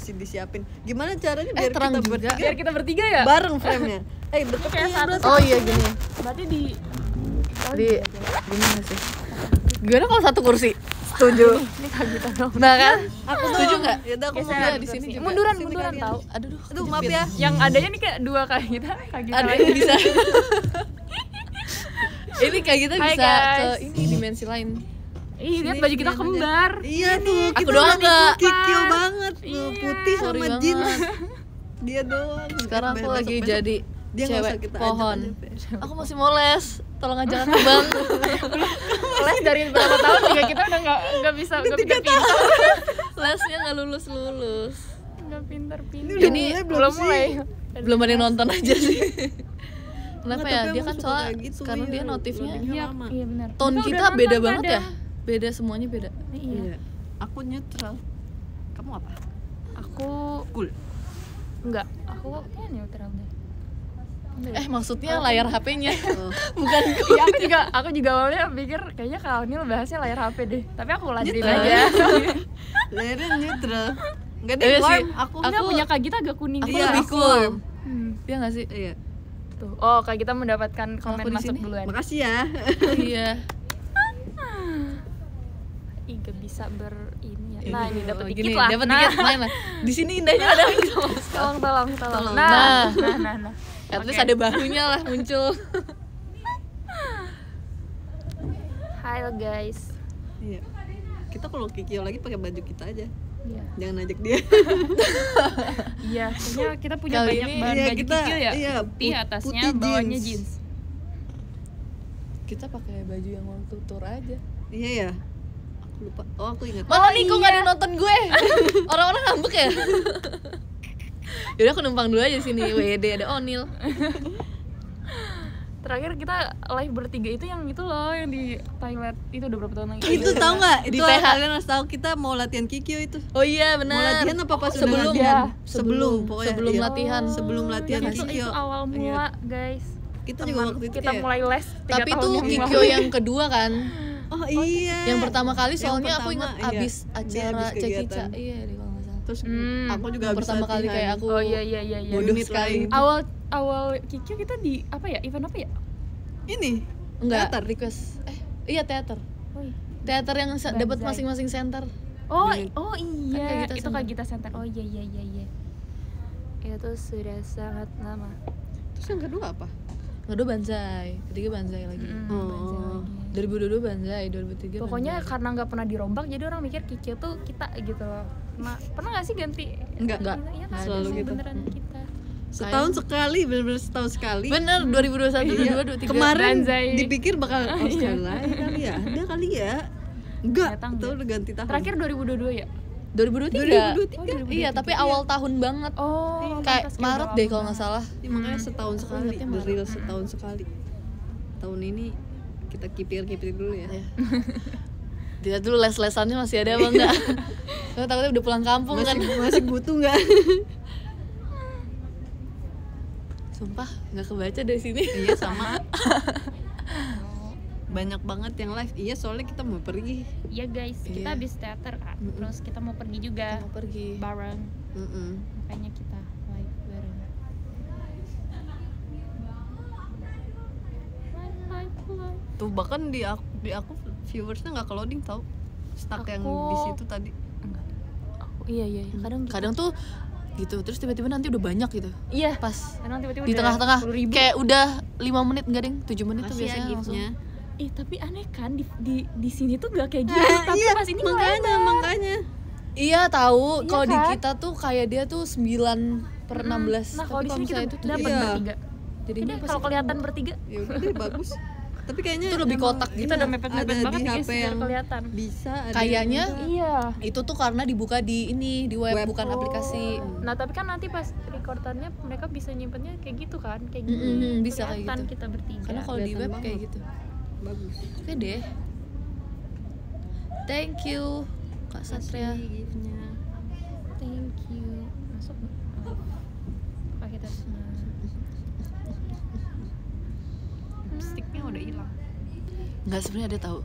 masih disiapin. Gimana caranya Eh, biar terang kita juga. bertiga biar kita bertiga ya? bareng frame-nya? Eh deket kayak ya, satu berarti. oh iya gini. Berarti di oh, di gimana sih? Gimana kalau satu kursi? Setuju. Nah kan? Aku setuju nggak? Ya udah aku mau di sini juga. Munduran Sini munduran tahu. Aduh duh, aduh maaf ya. Yang adanya nih kayak dua kak kita kak kita ada yang bisa. Ini kayak kita bisa ke ini dimensi lain Ih, lihat baju kita kembar. iya tuh Aku kita doang nggak? kikil banget tuh Iya. putih Sorry sama banget. jeans dia doang sekarang aku lagi besok jadi dia cewek kita pohon aja, aku masih mau les tolong ajak aku bang Les dari berapa tahun juga kita udah nggak nggak bisa nggak pintar pintar lesnya nggak lulus lulus nggak pintar ini belum mulai. belum ada yang nonton aja sih kenapa Nggak, ya dia kan kayak gitu, sekarang iya, dia notifnya Iya, lama. iya benar. tone Kita beda banget ada. ya beda semuanya beda Iya. Iya. aku neutral kamu apa Aku cool enggak. Aku kayak neutral deh. Enggak ya? eh maksudnya layar HP-nya oh. bukan Iya aku juga aku juga awalnya pikir kayaknya kalau Nil bahasnya layar HP deh. Tapi aku lanjutin Neutral. aja. layarnya neutral Enggak Iya deh sih. warm aku Enggak Aku- punya Kak Gita agak kuning. aku Iya, lebih aku cool. Hmm, dia nggak sih iya tuh. Oh, Kak Gita mendapatkan komen aku masuk duluan. makasih ya iya Gak bisa ber ini ya. Nah, ini dapat Oh, dikit gini, lah. dapat nah, dikit main lah di sini indahnya ada gitu Tolong, tolong, tolong. Tolong. Nah, Nah. nah, nah, nah. at least ada bahunya lah muncul Hai guys. iya kita kalau kikio lagi pakai baju kita aja Iya. jangan ajak dia Iya, kayaknya kita punya Kali banyak ini- bahan Iya, baju kita- kikil ya. iya, putih put- atasnya, putih bawahnya jeans. jeans. kita pakai baju yang waktu tour aja iya ya lupa oh aku ingat mana nih kok nggak ada nonton gue orang-orang ngambek ya Yaudah aku numpang dulu aja sini WD ada Onil Terakhir kita live bertiga itu yang itu loh yang di toilet itu udah berapa tahun lagi? itu tahu nggak Di itu PH. kalian harus tahu kita mau latihan kikio itu Oh iya benar. mau latihan apa pas sebelum latihan Ya. sebelum pokoknya sebelum iya. latihan. sebelum latihan itu, kikio itu awal Iya. mula guys. kita juga waktu itu kita ya mulai les Tapi tahun itu Kikyo yang kedua kan. oh iya Yang pertama kali soalnya aku pertama, ingat iya. abis acara abis Cekica. kegiatan. Iya kalau nggak salah. terus Hmm. aku juga habis pertama kali kayak aku Oh iya iya iya iya. bodoh sekali. lain. Awal awal Kikyo kita di apa ya? Event apa ya? ini Enggak, Teater. request. Eh, iya teater. Oh, iya. Teater yang dapat masing-masing center. Oh, oh iya, Kan kayak Gita itu kayak kita center. Oh iya iya iya iya. Itu sudah sangat lama. terus yang kedua apa Kedua Banzai, ketiga Banzai lagi. Mm, Oh. Banzai lagi. 2022 Banzai, 2003 Pokoknya Banzai. karena nggak pernah dirombak jadi orang mikir Kikyo tuh kita gitu loh. Nah, pernah nggak sih ganti? enggak Enggak. Iya kan? Selalu gitu. beneran kita. setahun sekali bener-bener setahun sekali Bener, 2021, Iya. 2022, 23. kemarin Banzai. dipikir bakal oh, sekali lagi kali ya ada kali ya enggak itu enggak. udah ganti tahun Terakhir 2022 ya? 2023. 2023. Iya, tapi awal tahun banget. Oh, Kayak pantas Maret deh kalau nggak salah. Ya, makanya setahun sekali ingatnya the Maret. real setahun sekali tahun ini kita kipir-kipir dulu ya. Dilihat dulu les-lesannya masih ada apa enggak? Soalnya takutnya udah pulang kampung masih kan. masih butuh nggak Sumpah, nggak kebaca dari sini. iya sama banyak banget yang live iya soalnya kita mau pergi Iya guys, kita Iya. habis teater kan. Mm-mm. Terus kita mau pergi juga Mau pergi. bareng. Mm-mm. Makanya kita live bareng. Live, live. tuh bahkan di aku di aku viewersnya nggak ke loading tau stuck yang Aku- di situ tadi Enggak. Oh, iya iya, iya. kadang gitu. Kadang tuh gitu, terus tiba-tiba nanti udah banyak gitu. iya. Pas Kadang tiba-tiba di tengah-tengah 10.000. kayak udah 5 menit enggak deng 7 menit tuh Makasih ya biasanya langsung giftnya Ih, tapi aneh kan di di di sini tuh gak kayak gitu. Nah, tapi iya, pas ini makanya enak. makanya iya tahu Iya kalau di kan? kita tuh kayak dia tuh 9 per 16 Nah, kalau di sini kita misalnya itu tuh dapat iya. bertiga. Jadi pas kalau kelihatan bertiga, ya udah bagus tapi kayaknya Itu lebih kotak gitu. kita iya, udah mepet-mepet ada banget di ya HP yang kelihatan. bisa ada Kayaknya. Iya. itu tuh karena dibuka di ini di web, Web. bukan Oh. aplikasi Nah, tapi kan nanti pas recordannya mereka bisa nyimpennya kayak gitu kan, kayak gini. mm, mm, bisa kayak gitu. kita bertiga. karena kalau di web kayak gitu bagus oke deh thank you kak Satria Kasih giftnya Thank you. Masuk nggak? Oh. Pakai tas. Nah. Sticknya udah hilang. nggak sebenarnya ada tahu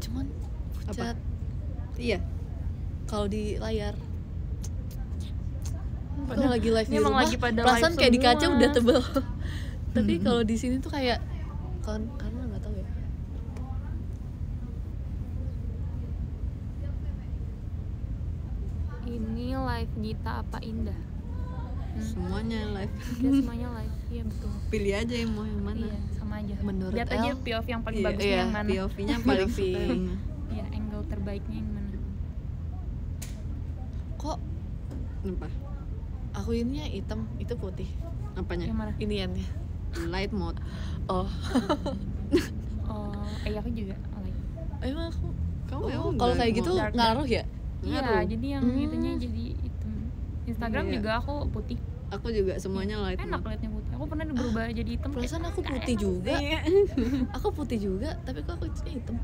cuman Apa? pucat iya kalau di layar kalau lagi live di emang rumah lagi pada perasaan live kayak di kaca semua. udah tebel tapi kalau di sini tuh kayak kan karena nggak tahu ya Ini live Gita apa Indah? semuanya live Ya semuanya live. Iya betul. pilih aja yang mau yang mana Iya, sama aja. Menurut Lihat aja POV yang paling Iya, bagusnya iya, yang mana. POV-nya paling yang mana. Iya, angle terbaiknya yang mana? kok apa aku ininya hitam itu putih apanya Yang mana? iniannya light mode oh Oh, eh aku juga live. emang aku kamu oh, emang kalau kayak gitu Dark, ngaruh ya Iya, jadi yang Hmm. itunya jadi hitam. Instagram Iya. juga aku putih. aku juga semuanya light Enak mode liatnya putih. Aku pernah berubah jadi hitam. perasaan aku putih juga Iya. aku putih juga tapi kok aku hitam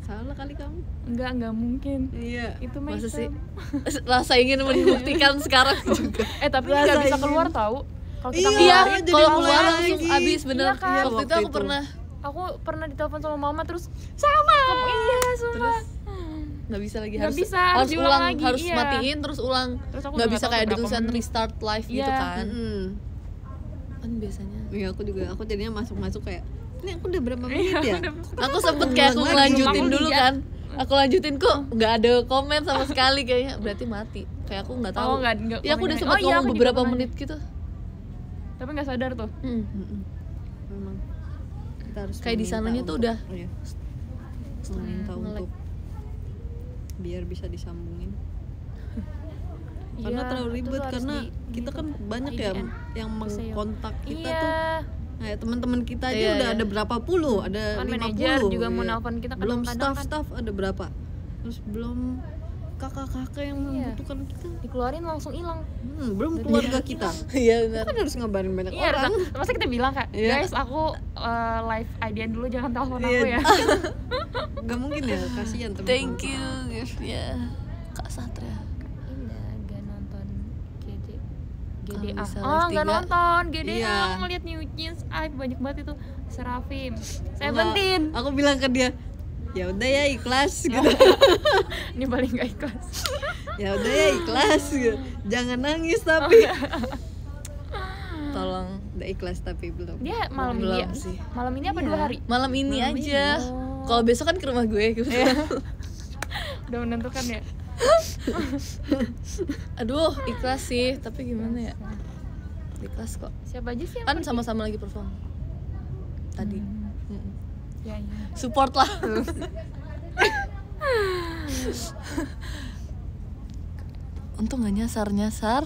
salah kali kamu Enggak, enggak mungkin. iya Itu masa sih rasa ingin membuktikan sekarang juga Eh, tapi nggak bisa keluar tahu. Kalau kita Iya, iya kalau keluar lagi. langsung abis bener Iya kan? waktu itu aku itu. pernah aku pernah ditelepon sama mama terus sama. Iya, sumpah. nggak bisa lagi harus bisa, harus ulang lagi, harus iya. matiin terus ulang Terus nggak bisa kayak berapa tulisan menit. restart live gitu Iya. kan Mm. Kan biasanya? Iya aku juga aku jadinya masuk masuk kayak ini aku udah berapa menit Iya, ya aku sempet kayak aku Aku dulu lihat. kan. Aku lanjutin kok nggak ada komen sama sekali? Kayaknya. Berarti mati. Kayak aku nggak tahu. Oh, nggak- nggak ya aku udah komen. sempet Oh, iya, ngomong juga beberapa menit gitu. Tapi nggak sadar tuh. hmm. Memang. Kita harus Kayak di meminta sananya tuh udah iya. meminta nge-lag. untuk biar bisa disambungin karena Iya, terlalu ribet karena di- kita kan tuh, banyak ya yang ya. mengkontak kita iya. tuh kayak teman-teman kita aja Iya, udah iya. ada berapa puluh ada Kan 50 manajer juga mau iya. nelpon kita belum kadang-kadang kan. staff-staff ada berapa terus belum kakak-kakak yang Iya. membutuhkan kita Dikeluarin langsung hilang. hmm, belum keluarga kita iya benar kan harus ngabarin banyak Iya, orang masa kita bilang kak, Iya. guys aku uh, live IDN dulu jangan telepon Iya. aku ya. nggak mungkin ya kasihan teman thank you ya kak Satria Indah gak nonton GD Kalau GDA. Oh nggak nonton GDA. Iya. Aku ngeliat New Jeans, ah banyak banget itu. Serafim, Seventeen. aku bilang ke dia ya udah ya ikhlas gitu Ini paling gak ikhlas. ya udah ya ikhlas gitu. jangan nangis tapi tolong udah ikhlas tapi belum Dia malam Belum ini ya? sih. Malam ini apa Iya. dua hari? malam ini Malam aja. Oh. kalau besok kan ke rumah gue gitu Udah menentukan ya? Aduh ikhlas sih tapi gimana ya? Ikhlas kok. Siapa aja sih yang kan sama-sama lagi perform. Tadi. Hmm. Ya, ya. support lah. Untung gak nyasar nyasar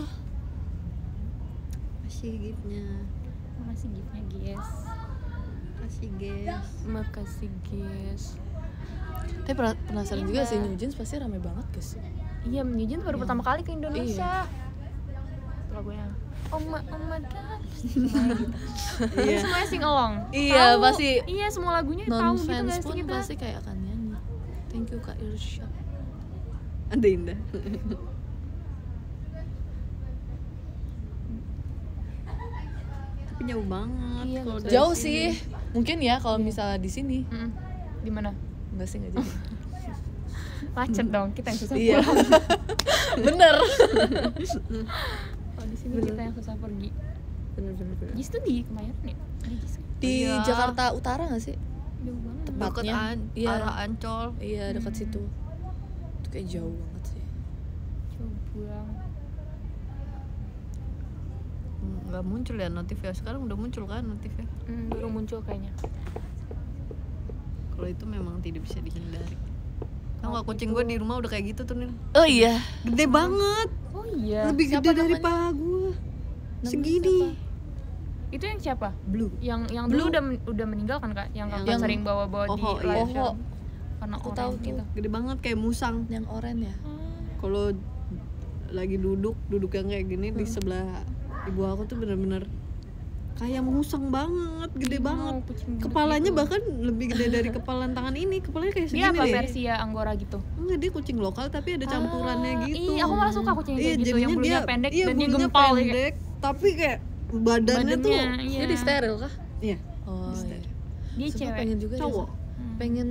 kasih giftnya. Makasih giftnya guys. kasih guys. Makasih guys. Tapi penasaran juga Iya. sih New Jeans pasti rame banget guys Iya, New Jeans baru pertama kali ke Indonesia. Iya. Lagunya Oh my, oh my god gitu. Iya semuanya sing along Iya, Tahu. pasti Iya semua lagunya tahu gitu sih pun kita pasti kayak akan nyanyi thank you kak Irsya ada indah tapi jauh banget Iya, jauh sih mungkin ya kalau misalnya di sini Mm-mm. Di mana? Enggak sih nggak jadi Macet dong, kita yang susah iya. pulang. Bener. Kalau di sini kita yang susah pergi. Bener bener bener. Jis tuh di Kemayoran ya? Di kan? di Iya. Jakarta Utara nggak sih? Jauh banget. Tepatnya, an iya. arah ancol. Iya dekat Hmm. situ. Itu kayak jauh banget sih. Jauh banget Hmm, nggak muncul ya notifnya sekarang udah muncul kan notifnya Hmm, baru muncul kayaknya kalau itu memang tidak bisa dihindari. Tau gak kucing gue di rumah udah kayak gitu tuh nih oh iya. Gede banget. Oh iya. Lebih Siapa gede dari paha gue Segini. Itu yang siapa? Blue. Yang yang Blue. dulu udah udah meninggal kan kak? Yang Yang- sering bawa-bawa di Oh, iya. show? Oh, Karena Aku tahu gitu. Gede banget kayak musang. Yang oranye ya? Kalau lagi duduk Duduk yang kayak gini di sebelah ibu aku tuh bener-bener Kayak musang banget Gede banget kucing gendut Kepalanya gitu. bahkan lebih gede dari kepalan tangan ini Kepalanya kayak segini Dia apa deh versi ya Anggora gitu? Enggak dia kucing lokal tapi ada campurannya Ah, gitu Iya, aku malah suka kucing Iya, kayak gitu jadinya yang bulunya dia- pendek iya, dan dia bulunya gempal kayak- pendek, Tapi kayak badannya, tuh Badannya, iya. dia di steril kah Iya oh Di iya. steril. Dia Sumpah cewek. pengen juga Cowok Sa. pengen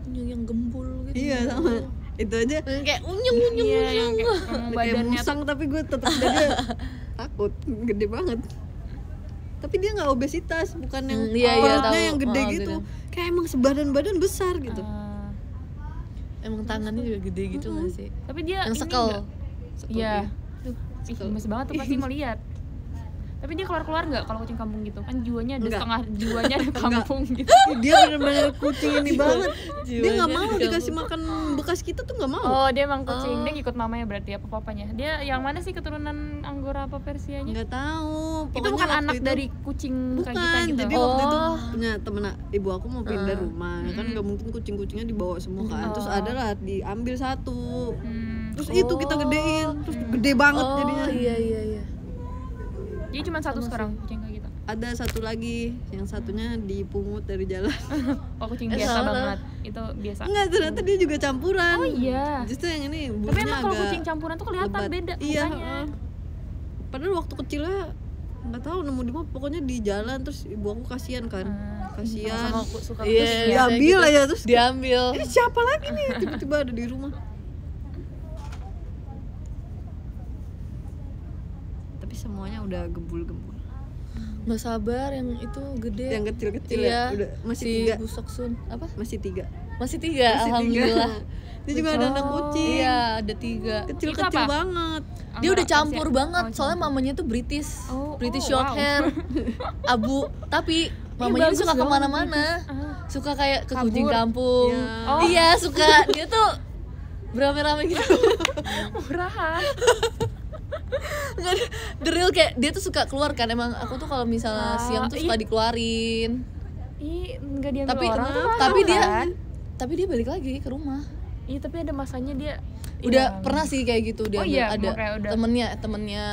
punya yang gembul gitu Iya sama itu aja kayak unyung unyung iya unyung kayak kayak badannya tuh musang tapi gue tetap jadi takut gede banget tapi dia nggak obesitas bukan yang Hmm, iya, iya, perutnya tahu. yang gede Oh, gitu. gitu. kayak emang sebadan badan besar gitu. Ah, emang tangannya juga gede gitu nggak sih? Tapi dia yang ini sekel. nggak? iya. Duh, Ih, banget tuh pasti melihat tapi dia keluar keluar nggak kalau kucing kampung gitu? Kan jiwanya ada Enggak. setengah jiwanya ada kampung gitu. Dia bener-bener kucing ini banget. Dia nggak mau di dikasih makan bekas kita tuh nggak mau. Oh dia emang kucing. Oh. dia ngikut mamanya berarti apa papanya? Dia yang mana sih keturunan anggora apa persianya? Nggak tahu. Itu Pokoknya bukan waktu anak itu- dari kucing kayak kita bukan. gitu jadi waktu itu Oh. punya temen ibu aku mau pindah Ah. rumah. Ya kan nggak mungkin kucing-kucingnya dibawa semua kan. Terus Oh. ada lah diambil satu. Hmm. terus itu kita gedein. Terus gede banget oh jadinya. iya iya iya jadi cuma satu sekarang? kucing kayak gitu. Ada satu lagi yang satunya dipungut dari jalan. Oh kucing Eh, biasa salah. banget. Itu biasa. Enggak ternyata dia juga campuran. Oh iya. Justru yang ini tapi emang kalau kucing campuran tuh kelihatan lebat. beda iya mukanya. heeh. padahal waktu kecilnya nggak tahu nemu di mana. Pokoknya di jalan terus ibu aku kasihan kan. Ah, kasihan. Suka Iya, kucing iya. ya. diambil aja terus diambil. Ini siapa lagi nih? Tiba-tiba ada di rumah semuanya udah gembul-gembul nggak sabar yang itu gede. Yang kecil-kecil iya ya udah masih si tiga? Busok sun. Apa? Masih tiga? Masih tiga Masih alhamdulillah. Tiga. dia juga ada anak kucing. iya ada tiga. Kecil-kecil Itu apa? banget. Dia udah campur banget Oh, soalnya mamanya tuh British. Oh, British oh, short wow. hair. Abu tapi mamanya bagus suka ke mana-mana. Ah. suka kayak ke Kabur. kucing kampung. Iya. Oh. iya suka. Dia tuh berame-rame gitu. Murahan Nggak, the real kayak dia tuh suka keluar kan emang aku tuh kalau misalnya Ah, siang tuh suka ih. dikeluarin. Ih diambil tapi orang tuh mahal, tapi dia kan? tapi dia balik lagi ke rumah. Iya tapi ada masanya dia udah hilang. pernah sih kayak gitu dia Oh iya, ada udah. temennya temennya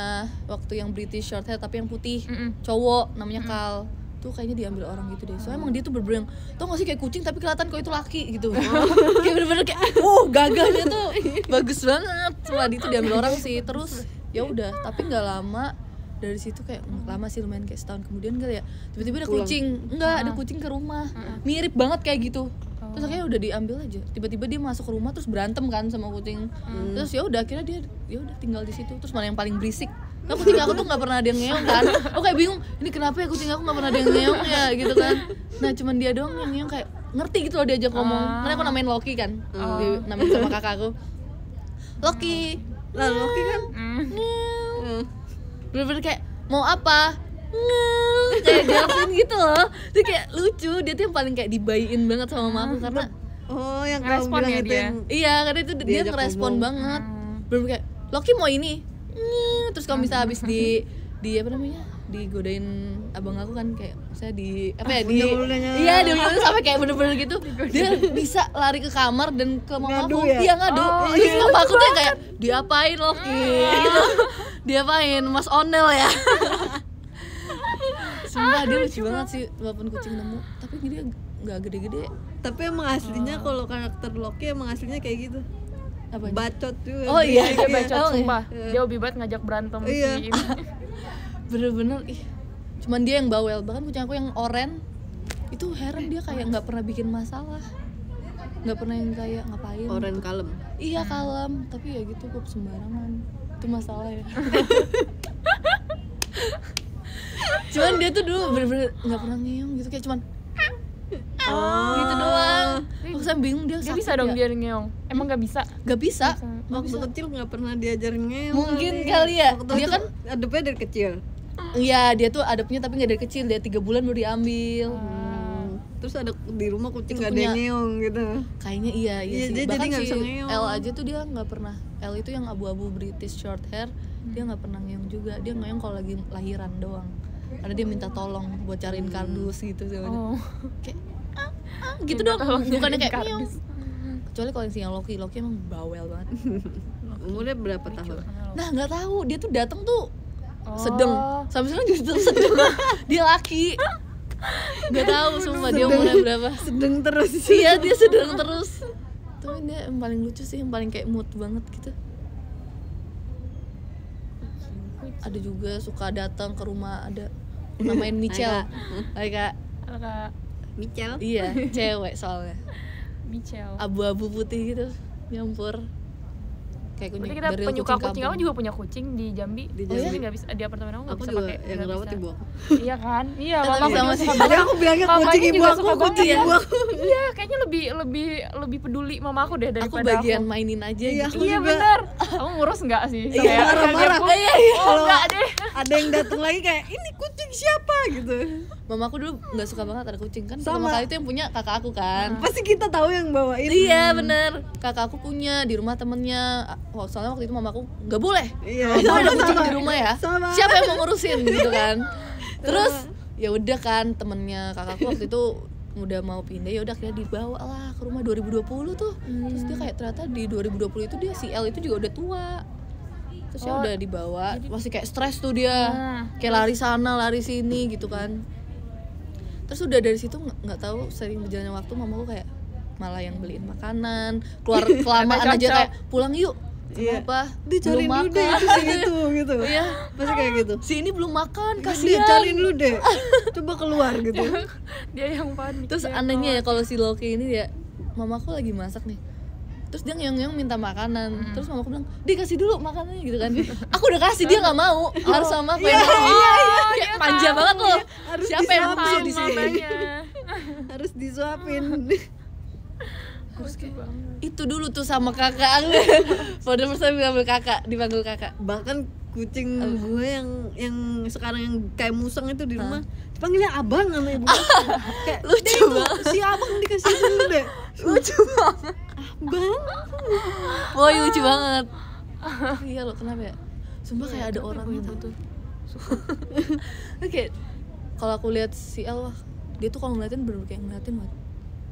waktu yang British short hair tapi yang putih. Mm-mm. cowok namanya Kal. Tuh kayaknya diambil orang gitu deh. Soalnya emang dia tuh yang tau gak sih kayak kucing tapi kelihatan kok itu laki gitu. Kayak bener-bener kayak wow gagahnya tuh bagus banget. Setelah itu diambil orang sih. Terus ya udah tapi nggak lama dari situ kayak "Hmm, lama sih lumayan kayak setahun kemudian kali ya. Tiba-tiba ada Pulang. kucing. Enggak ada kucing ke rumah. Mirip banget kayak gitu. Terus akhirnya udah diambil aja. Tiba-tiba dia masuk ke rumah terus berantem kan sama kucing. Terus ya udah akhirnya dia ya udah tinggal di situ. Terus mana yang paling berisik? Nah, kucing aku tuh nggak pernah ada yang ngeong kan. Aku kayak bingung ini kenapa ya kucing aku nggak pernah ada yang ngeong ya? Gitu kan. Nah cuman dia doang yang ngeong kayak ngerti gitu loh diajak ngomong. Karena aku namain Loki kan. Di- namain sama kakak aku. Loki lah Loki kan? Hmm. eh, bener-bener kayak mau apa? Kayak jawabin gitu loh. Itu kayak lucu dia tuh yang paling kayak dibayin banget sama mama aku karena oh yang kamu bilang ya itu dia? yang iya karena itu dia Diajak ngerespon ngomong. banget. Hmm. bener kayak Loki mau ini. Terus kalau bisa habis di di apa namanya digodain abang aku kan kayak saya di apa ya di Udah-udahnya. iya di udah sampai kayak bener-bener gitu. Dia bisa lari ke kamar dan ke mama Ngadu aku ya? iya ngadu. Oh, terus mama aku tuh kayak diapain Loki gitu. Diapain? Mas Onel ya? Sumpah dia lucu banget sih walaupun kucing nemu tapi dia nggak gede-gede. Tapi emang aslinya kalau karakter Loki emang aslinya kayak gitu. Apa bacot juga. Oh iya, dia iya. bacot Oh, iya. sumpah. Dia hobi banget ngajak berantem Iya. bener-bener ih. Cuman dia yang bawel. Bahkan kucing aku yang oren. Itu heran dia kayak nggak pernah bikin masalah. Nggak pernah yang kayak ngapain. Orang kalem. Iya kalem. Tapi ya gitu kok sembarangan. Itu masalah ya. Cuman dia tuh dulu bener-bener nggak pernah ngeong gitu. Kayak cuman oh. gitu doang. Aku saya bingung dia sakit bisa dong dia ngeong emang nggak bisa? Nggak bisa. Waktu kecil nggak pernah diajarin ngeong mungkin kali. kali ya. Waktu dia kan adepnya dari kecil iya dia tuh adopnya tapi nggak dari kecil dia tiga bulan baru diambil Hmm. terus ada di rumah kucing nggak ada yang punya- gitu Kayaknya iya, iya, Iya, sih. dia jadi Bahkan nggak si ngeong. L aja tuh dia nggak pernah. L itu yang abu-abu British short hair, dia nggak pernah ngeong juga. Dia ngeong kalau lagi lahiran doang. Karena dia minta tolong buat cariin kardus gitu sih. oh Kayak ah, ah, gitu Minta dong. Bukannya kayak kardus. Kecuali kalau yang Loki, Loki emang bawel banget. umurnya berapa tahun Nah nggak tahu dia tuh datang tuh Oh. sedeng. Sampai sekarang juga tetap sedeng. dia laki. Gak tahu sumpah dia umurnya berapa. sedang terus. Iya dia sedang terus. Tapi dia yang paling lucu sih yang paling kayak mood banget gitu. Ada juga suka datang ke rumah ada. Namain Michelle. Hai kak Kak Michel iya cewek soalnya. Michel abu-abu putih gitu. Nyampur kayak kucing Berarti kita dari penyuka kucing, kampung. kamu juga punya kucing di Jambi. Di Jambi. nggak bisa di apartemen aku nggak bisa juga pakai. yang rawat ibu aku Iya kan? Iya, mama sama sih. banget. aku bilangnya kucing ibu aku kucing banget. ibu aku Iya, kayaknya lebih lebih lebih peduli mama aku deh aku daripada bagian aku. mainin aja Iya, gitu Iya benar. Kamu ngurus nggak sih? Iya, marah-marah. Iya, iya. Oh enggak deh. Ada yang datang lagi kayak ini kucing siapa? Gitu. Mamaku dulu nggak suka banget ada kucing kan. Sama. kali itu yang punya kakak aku kan. Pasti kita tahu yang bawain. Iya bener. Kakak aku punya di rumah temennya. Wah, soalnya waktu itu mamaku nggak boleh. Iya, ada kucing di rumah ya. Sama. siapa yang mau ngurusin? Gitu kan. Terus ya udah kan temennya kakakku waktu itu udah mau pindah ya udah akhirnya dibawa lah ke rumah 2020 tuh. Terus dia kayak ternyata di 2020 itu dia si L itu juga udah tua terus ya Oh, udah dibawa. masih kayak stres tuh dia. Nah, kayak lari sana lari sini gitu kan. Terus udah dari situ nggak tahu sering berjalannya waktu mamaku kayak malah yang beliin makanan. Keluar kelamaan aja kayak pulang yuk. Iya. kenapa dicariin belum dulu deh itu si itu gitu. Iya. Pasti kayak gitu. Si ini belum makan dia kasihan. cariin dulu deh. Coba keluar gitu. Dia yang panik. terus dia anehnya ya kalau si Loki ini dia mamaku lagi masak nih terus dia ngeong-ngeong minta makanan. Terus mamaku bilang dikasih dulu makanannya gitu kan. Aku udah kasih dia nggak mau. Harus sama aku yang kasih kayak manja banget loh. Harus siapa yang mau di sini harus disuapin. Kayak itu dulu tuh sama kakak for the first time dipanggil kakak dipanggil kakak. Bahkan kucing gue yang yang sekarang yang kayak musang itu di rumah dipanggilnya abang sama ibu. Kayak Lucu "Deh, itu banget." si abang dikasih dulu deh. Lucu banget. Bang Woi lucu banget. Iya loh kenapa ya? Sumpah kayak ada orang gitu. tuh oke kalau aku lihat si El wah dia tuh kalau ngeliatin bener kayak ngeliatin banget.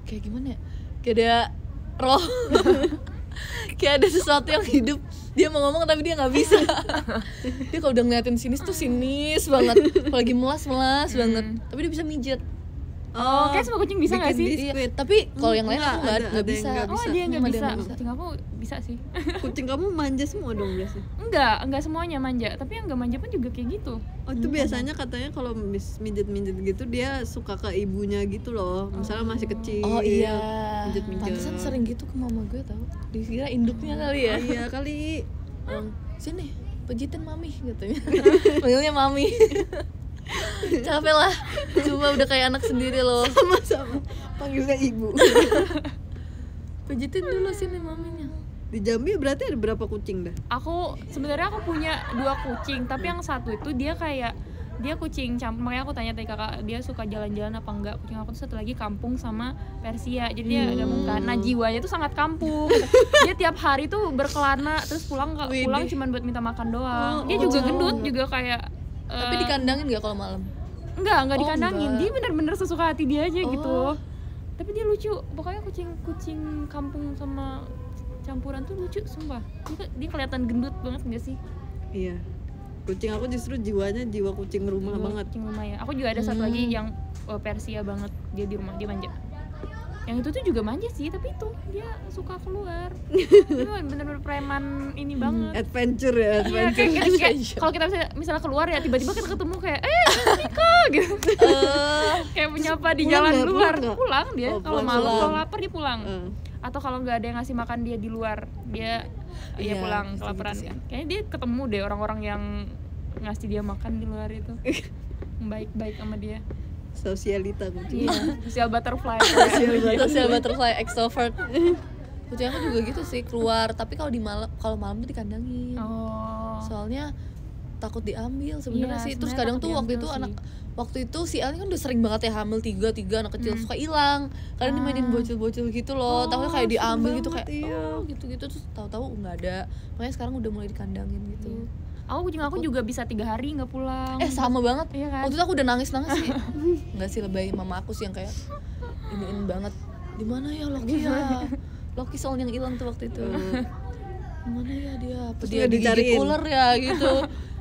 Kayak gimana ya? Kayak ada roh kayak ada sesuatu yang hidup dia mau ngomong tapi dia nggak bisa. Dia kalau udah ngeliatin sinis tuh sinis banget kalau lagi melas melas banget. Tapi dia bisa mijet Oh, kayak semua kucing bisa nggak sih? biskuit. Iya, tapi kalau yang lain Enggak, aku nggak ada- nggak ada yang bisa nggak Oh, bisa. dia nggak bisa. nggak Kucing aku bisa sih. kucing kamu manja semua dong biasanya enggak, enggak semuanya manja, tapi yang enggak manja pun juga kayak gitu. oh itu biasanya katanya kalau mis- mijet-mijet gitu dia suka ke ibunya gitu loh misalnya masih kecil Oh iya, Mijet-mijet. pantesan sering gitu ke mama gue tau Dikira induknya kali ya iya kali Orang, Sini, pijitin mami katanya Panggilnya mami Capek lah, cuma udah kayak anak sendiri loh. Sama-sama panggilnya ibu. Pijitin dulu sini maminya. Di Jambi berarti ada berapa kucing dah? Aku sebenarnya aku punya dua kucing, tapi yang satu itu dia kayak dia kucing campur makanya aku tanya tadi kakak dia suka jalan-jalan apa enggak? Kucing aku tuh satu lagi kampung sama Persia jadi dia Hmm. gabung kan nah jiwanya tuh sangat kampung. Dia tiap hari tuh berkelana terus pulang pulang cuman buat minta makan doang. Oh, dia oh. juga gendut juga kayak Tapi eh, dikandangin gak kalau malam? Enggak, enggak Oh, dikandangin. enggak. Dia bener-bener sesuka hati dia aja gitu. Oh. Tapi dia lucu. Pokoknya kucing-kucing kampung sama campuran tuh lucu, sumpah. Dia, dia kelihatan gendut banget enggak sih? iya kucing aku justru jiwanya jiwa kucing rumah Jiwa banget Kucing rumah ya. Aku juga ada satu Hmm. lagi yang uh, Persia banget. Dia di rumah, dia manja. Yang itu tuh juga manja sih, tapi itu dia suka keluar. dia bener-bener preman ini banget. adventure ya Iya, adventure kayak, kayak- kayak Adventure. kalau kita misalnya, misalnya keluar ya tiba-tiba kita ketemu kayak eh Nika gitu. Eh, kayak menyapa di jalan nggak? luar Pulang pulang dia Oh, kalau Pulang. kalau lapar dia pulang Eh, atau kalau nggak ada yang ngasih makan dia di luar dia ya Iya, pulang bisa kelaparan gitu sih. kan kayaknya dia ketemu deh orang-orang yang ngasih dia makan di luar itu baik-baik sama dia sosialita kucing iya sosial butterfly. Sosial butterfly. Extrovert. Kucing aku juga gitu sih, keluar. Tapi kalau di malam kalau malam tuh dikandangin. Oh. Soalnya takut diambil sebenarnya Iya, sih. Terus kadang tuh waktu itu sih. anak waktu itu si El kan udah sering banget ya hamil tiga tiga anak kecil Hmm. suka hilang. Kadang dimainin bocil-bocil gitu loh. Oh, tahu kayak diambil gitu kayak iya. oh gitu gitu terus tahu-tahu nggak ada. Makanya sekarang udah mulai dikandangin gitu aku kucing aku juga bisa tiga hari nggak pulang. Eh sama banget. Iya kan? Waktu itu aku udah nangis nangis sih. Nggak sih lebay mama aku sih yang kayak iniin banget. Di mana ya Loki ya? Loki soal yang hilang tuh waktu itu. Mana ya dia? Apa Terus dia digigit dicariin? ular ya gitu.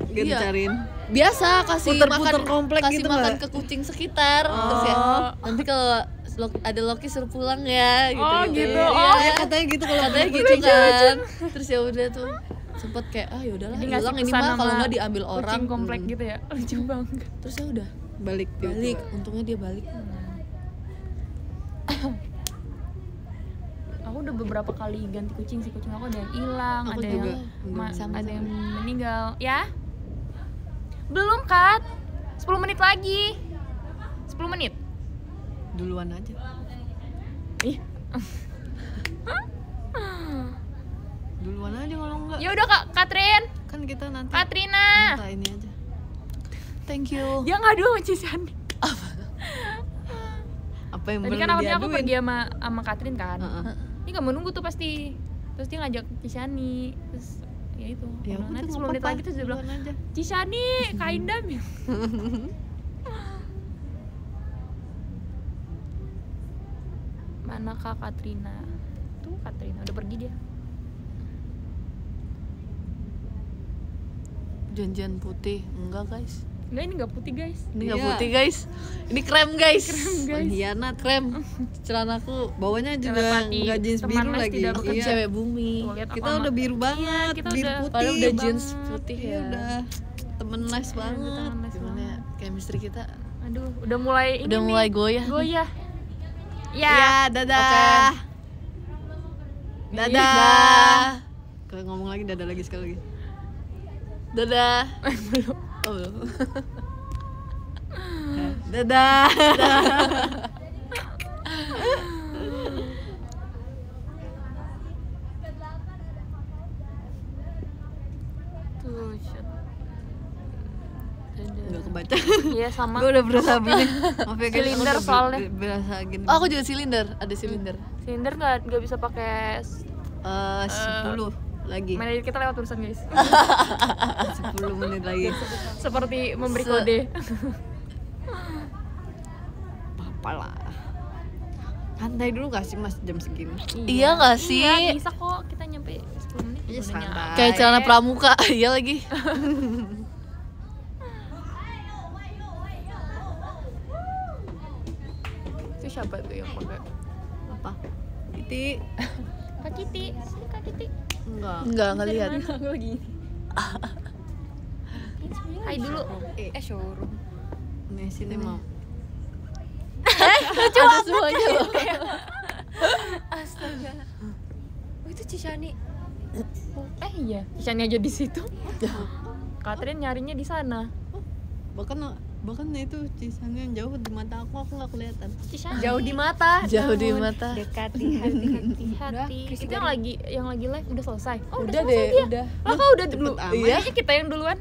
Gak Iya. dicariin. Biasa kasih Puter-puter makan komplek kasih gitu, makan ke kucing sekitar. Terus ya Oh. nanti kalau ada Loki suruh pulang ya gitu Oh, gitu. Iya, Oh. ya katanya gitu kalau katanya gitu kucing. kan. Terus ya udah tuh sempet kayak ah yaudahlah hilang ini mah kalau sama nggak diambil orang. kucing komplek Hmm. gitu ya lucu banget. Terus ya udah balik gitu. balik. Untungnya dia balik. Aku udah beberapa kali ganti kucing sih kucing aku ada yang hilang ada juga. yang ma- Sama-sama. ada yang meninggal. Ya? Belum kat. 10 menit lagi. 10 menit. Duluan aja. Ih. Duluan aja kalau enggak ya udah kak. Katrin. Kan kita nanti Katrina. minta ini aja. Thank you. Dia ngadu sama Cisani apa? Yang tadi kan awalnya aku pergi sama sama Katrin kan. Heeh. ini gak mau nunggu tuh pasti. Terus dia ngajak Cisani terus ya itu. Ya udah nanti nggak 10 menit lagi terus dia bilang aja. Cisani kaindam ya mana kak Katrina? Tuh Katrina. Udah pergi dia janjian putih. Enggak guys. Enggak ini nggak putih guys. Ini nggak Iya. putih guys. Ini krem guys. Pengkhianat krem. Celanaku bawahnya juga Telepati, nggak jeans teman biru lagi. tidak bekerja. iya. Cewek bumi. lihat kita udah biru banget. Kita biru udah- putih padahal udah banget. jeans putih Iya, ya udah temen les banget. temen les gimana ya chemistry kita? Aduh udah mulai ini udah nih, mulai goyah goyah. Ya ya dadah. Dadah. Dadah. Kalau ngomong lagi dadah lagi sekali lagi dadah. Oh belum. Dadah. Tuh shit. Dadah. nggak kebaca. Iya sama. Gue udah berusaha begini maaf ya guys. Silinder soalnya. berasa gini. Oh, aku juga silinder. Ada silinder. Silinder nggak nggak bisa pakai s- Eh, sepuluh lagi. Manajer kita lewat tulisan guys? Sepuluh menit lagi. Seperti memberi Se- kode. Apa lah santai dulu gak sih mas jam segini? Iya nggak sih? Iya bisa kok kita nyampe 10 menit. Iya, santai. kayak celana pramuka. Iya lagi. Itu siapa tuh yang pakai? Apa? Iti kak Kiti. Sini, kak Kiti enggak. Enggak nggak lihat. aku lagi Hai dulu. eh, showroom. Nih sini mau ada semuanya loh Astaga. Oh, itu Cishani. eh iya. Cishani aja di situ. Katrin nyarinya di sana. Bahkan bahkan itu cisannya yang jauh di mata aku aku nggak kelihatan Cishani Jauh di mata. jauh di mata Dekat di hati. hati Kristi itu yang lagi yang lagi live udah selesai oh udah selesai deh dia. udah lah kok udah dulu iya kita yang duluan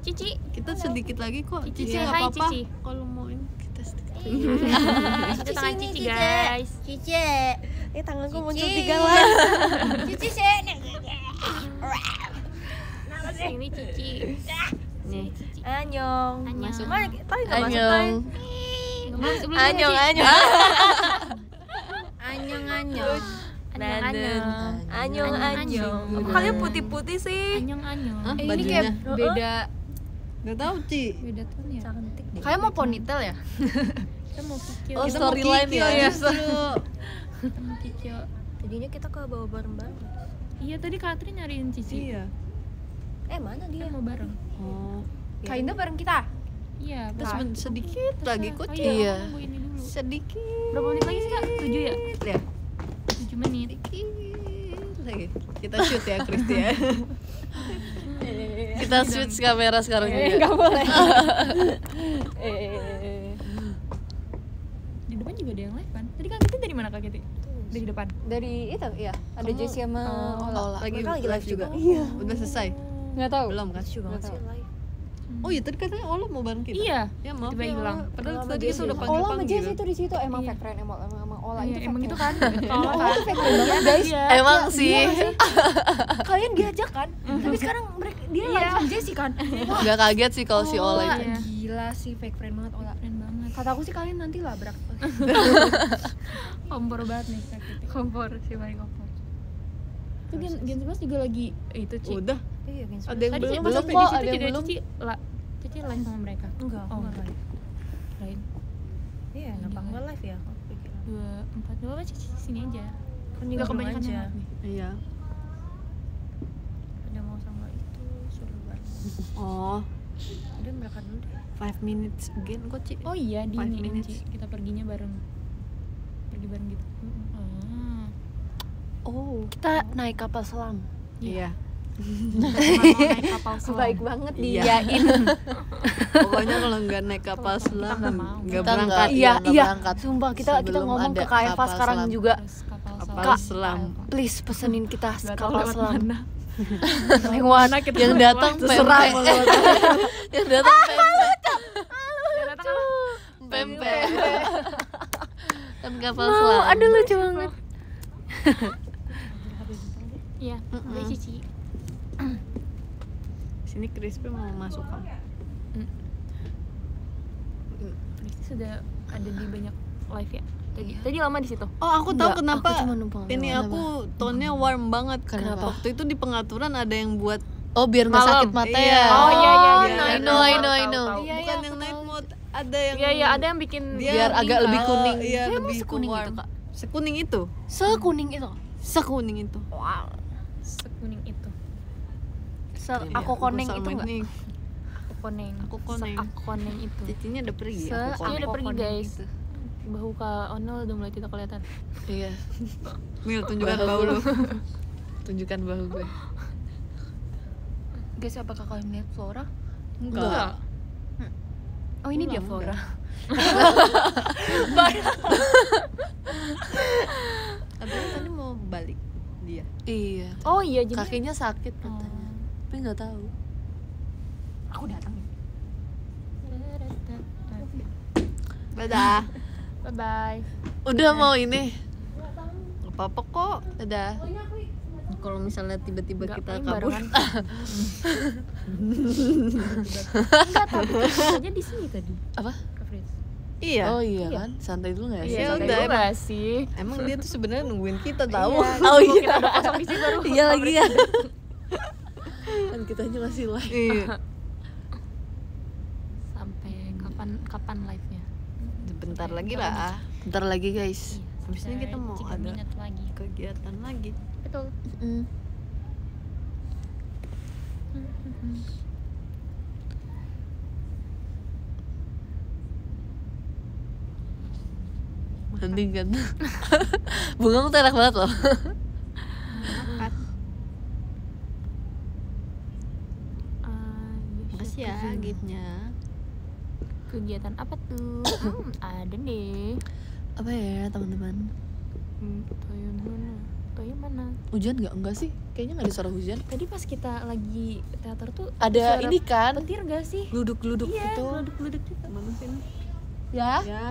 Cici kita sedikit lagi kok Cici, Cici say nggak hi, apa-apa Cici. kalau mau ini kita sedikit itu tangan Cici, Cici Cici. guys Cici. Eh tanganku muncul Cici. tiga lah. Cici sih. ini Cici nih Anyong. Masuk. Mana tadi nggak masuk sebelum Anyong, anyong. Anyong anyong. Anyong, anyong. Anyong, anyong. Apa Anyong. kalian putih-putih sih? Anyong, anyong. Eh, ini kayak beda nggak tahu Ci Beda tuh ya. Cantik deh. kayak mau ponytail ya? Kita mau kikil. oh Kita mau storyline ya. Kita mau kikil. Jadinya kita ke bawah bareng-bareng. Iya tadi Katrin nyariin Cici. iya Eh mana Dia dia? mau bareng. oh Kainda bareng kita. Iya, terus men- sedikit lagi kok Oh iya, Iya. sedikit Berapa menit lagi sih kak? 7 ya? ya 7 menit. sedikit lagi kita shoot ya Kristi ya kita switch kamera sekarang juga Enggak boleh. Di depan juga ada yang live kan? Tadi kak Kiti dari mana kak Kiti? Dari depan. Dari itu ya, ada Kamu- Jessie sama Ola. lagi Mereka lagi live juga. iya udah selesai Enggak tahu. belum kan Lucu banget sih live. Oh iya tadi katanya Ola mau bareng kita Iya. ya maaf Tiba ya hilang. Padahal tadi kita udah Ola panggil sama panggil Jessie itu di situ emang Iya. fake friend emang emang, emang Ola Iya, itu emang itu friend. kan. Ola kan. tuh fake friend banget guys. Iya. emang sih Kalian diajak kan? Tapi sekarang mereka dia sama Jessie kan? nggak kaget sih kalau si Ola itu Iya. Gila sih fake friend banget Ola. Keren banget. Kata aku sih kalian nanti labrak. Kompor banget nih Kiti. Kompor sih paling kompor. Itu Gen, Gen 11 juga lagi itu Ci. udah Iya, Gens. ada yang Tadi belum belum kok, di situ ada yang juga belum. Cici, la, Cici live sama mereka. Enggak, Oh, enggak enggak. live. Lain. Iya, kenapa enggak live ya? Dua, empat, dua apa Cici sini aja. Kan Enggak juga kebanyakan aja. iya Ada mau sama itu suruh oh Udah mereka dulu deh. five minutes again kok Ci Oh iya, di Five ini minutes. Ci. Kita perginya bareng. Pergi bareng gitu. Ah. oh kita naik kapal selam iya naik kapal selam. Baik banget Iya. diiyain. Pokoknya kalau nggak naik kapal selam nggak Kita berangkat. nggak- iya iya. berangkat. sumpah kita kita Sebelum ngomong ada ke KFA sekarang selam. juga. Kapal selam. please pesenin kita kapal selam. mana. lewat kita yang datang terserah pempek yang datang pempek. Yang datang apa? pempek. Kan kapal mau selam. aduh lucu banget. Iya, udah cici. Sini crispy mau masuk kamu Kristi sudah ada di banyak live ya. Tadi tadi lama di situ. oh aku tahu Enggak, kenapa aku cuma numpang ini aku tonnya warm banget Kenapa? waktu itu di pengaturan ada yang buat oh biar nggak sakit mata Iya. ya Oh iya iya iya. I iya, know, I know, I know. tahu. Iya, bukan yang night mode ada yang Iya iya ada yang bikin dia Biar agak kuning. lebih kuning. Iya lebih sekuning warm. itu, Kak? sekuning itu sekuning itu sekuning itu wow sekuning itu. Se Iya, aku koneng itu enggak ini. Aku koneng. Aku koneng. Aku koneng itu. cicinya udah pergi Se- aku Ini koneng. udah pergi guys. itu. Bahu Kak Onel udah mulai tidak kelihatan. iya Mil tunjukkan Bahu. bau lu tunjukkan bahu gue guys apakah kalian melihat Flora enggak oh ini dia Enggak, Flora Katanya tadi mau balik dia iya Oh iya jadi kakinya sakit katanya tapi nggak tahu. Aku datang dadah. Bye bye. udah mau ini. Nggak apa-apa kok. Udah kalau misalnya tiba-tiba kita kabur. Enggak tapi aja di sini tadi. apa? Iya. Oh iya, Iya. kan? Santai dulu nggak sih? Iya, santai udah, dulu. sih? emang dia tuh sebenarnya nungguin kita tahu. Oh iya. Kita udah kosong di sini baru. iya lagi ya kan kita aja masih live. Iya. Sampai kapan kapan live-nya? bentar lagi lah. bentar lagi guys. Habis ini kita mau tiga ada- menit lagi. kegiatan lagi. Betul. Mm. Mending kan Bunga tuh enak banget loh Ah, iya, ya giftnya Kegiatan apa tuh? Hmm, ada deh. Apa ya teman-teman Hmm, Toyo mana? Toyo mana? Hujan nggak? Enggak sih Kayaknya nggak ada suara hujan Tadi pas kita lagi teater tuh Ada suara ini kan petir gak sih? Geluduk-geluduk Iya, gitu geluduk-geluduk gitu. mana sih? Ya ya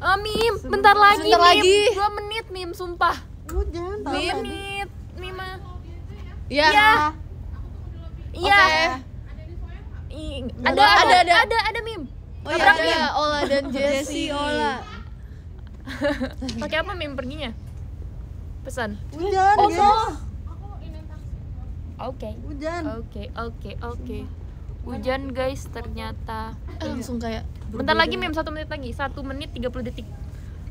Oh, Mim, bentar lagi, Bentar Mim. lagi. Dua menit, Mim, sumpah. hujan Dua menit, Mima. Ya Iya. Ih, ada, ada, ada, ada, ada, Mim. Oh iya ada Ola dan Jessie Jessie Ola Pakai apa, Mim, perginya? Pesan. hujan Oh, guys. Oke. hujan Oke, oke, oke. Hujan guys ternyata. Eh, langsung kayak Bentar lagi Mim, satu menit lagi. Satu menit 30 detik.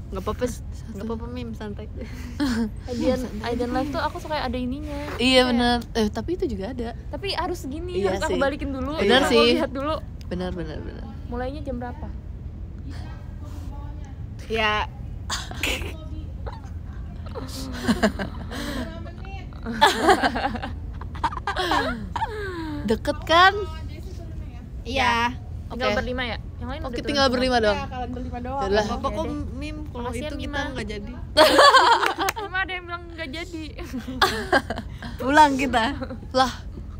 Nggak apa-apa nggak apa-apa mim santai Aidan, Aidan live tuh aku suka ada ininya. Iya Kayak- benar. Eh tapi itu juga ada. Tapi harus segini, Iya harus aku sih. balikin dulu. Benar Aku sih. lihat dulu. Benar benar benar. Mulainya jam berapa? ya Deket kan? iya Tinggal Oke. berlima ya? Yang lain Oke tinggal berlima dong. kalian berlima doang Yaudah. apa kok mim kalau ya, itu kita Mima. nggak jadi. Cuma ada yang bilang nggak jadi. pulang kita Lah,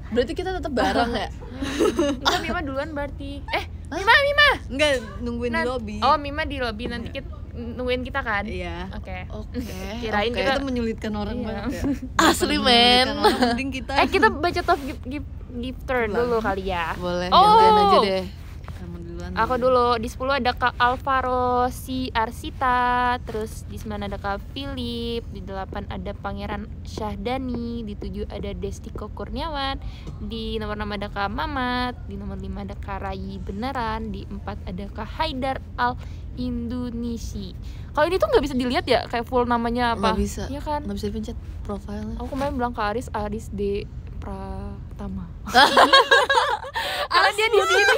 berarti kita tetap bareng ya? Enggak Mima duluan berarti. Eh, Mima, Mima. nggak nungguin di Nan- lobby Oh, Mima di lobby nanti kita nungguin kita kan? iya Oke. Oke. Kirain oke. kita itu menyulitkan orang Iya. banget ya Asli men. Mending kita Eh, kita baca top gift, gift gifter dulu kali ya. Boleh, Oh. gantian aja deh. Aku dulu di 10 ada Kak Alvaro si Arsita, terus di 9 ada Kak Philip, di 8 ada Pangeran Syahdani, di 7 ada Destiko Kurniawan, di nomor 6 ada Kak Mamat, di nomor 5 ada Kak Rai Beneran, di 4 ada Kak Haidar Al Indonesi. Kalau ini tuh nggak bisa dilihat ya kayak full namanya apa? Nggak bisa. Iya kan? Nggak bisa dipencet profilnya. Aku kemarin bilang ke Aris, Aris D Pratama. Karena dia di sini.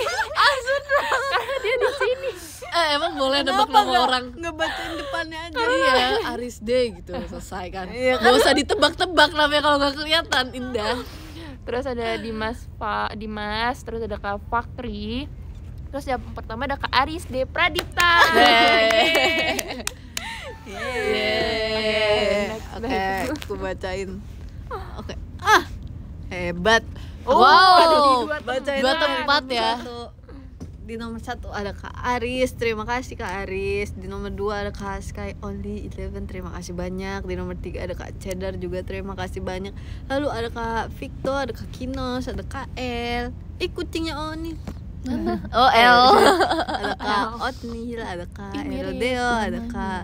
Karena dia di sini. eh emang boleh nebak nama orang ngebacain depannya aja iya Aris Day gitu selesai kan Iya Gak usah ditebak-tebak namanya kalau nggak kelihatan indah Terus ada Dimas Pak Dimas, terus ada Kak Fakri. Terus yang pertama ada Kak Aris Pradipta. Yeay. Yeay. Oke, aku bacain. Oke. Ah, hebat. Wow Bacain dua tempat ya satu. Di nomor satu ada Kak Aris, terima kasih Kak Aris. Di nomor dua ada Kak Sky Only Eleven, terima kasih banyak. Di nomor tiga ada Kak Cheddar juga, terima kasih banyak. Lalu ada Kak Victor, ada Kak Kinos, ada Kak El. Eh kucingnya Oni. oh L ada Kak Otnil, ada Kak Erodeo, ada Kak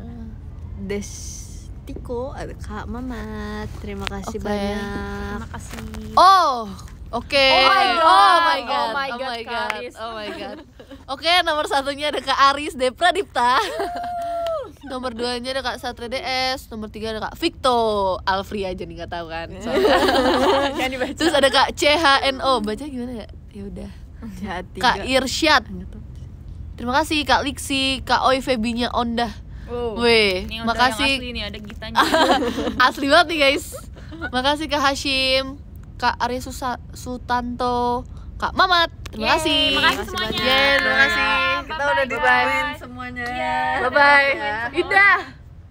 Destiko, ada Kak Mamat. Terima kasih Oke. banyak. Terima kasih. Oh, oke. Oh my God. Oh my god. Oh my Oh God, my Kak god. Oh my god. Oke, nomor satunya ada Kak Aris De Pradipta. nomor duanya ada Kak Satria DS. Nomor tiga ada Kak Victo. Alfri aja nih nggak tahu kan. Terus ada Kak CHNO. Baca gimana ya? Ya udah. Kak Irsyad. Terima kasih Kak Liksi, Kak Oi Febinya Ondah. Oh. Weh, yang makasih asli nih ada gitanya. asli banget nih guys makasih kak Hashim kak Arya Susa- Sutanto kak Mamat terima Yeay, kasih terima kasih semuanya. Yeay, terima kasih Kita udah dibantuin semuanya. bye bye Ya. Indah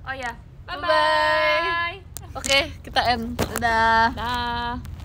Oh ya. Bye bye. oke kita end Dadah. Dah.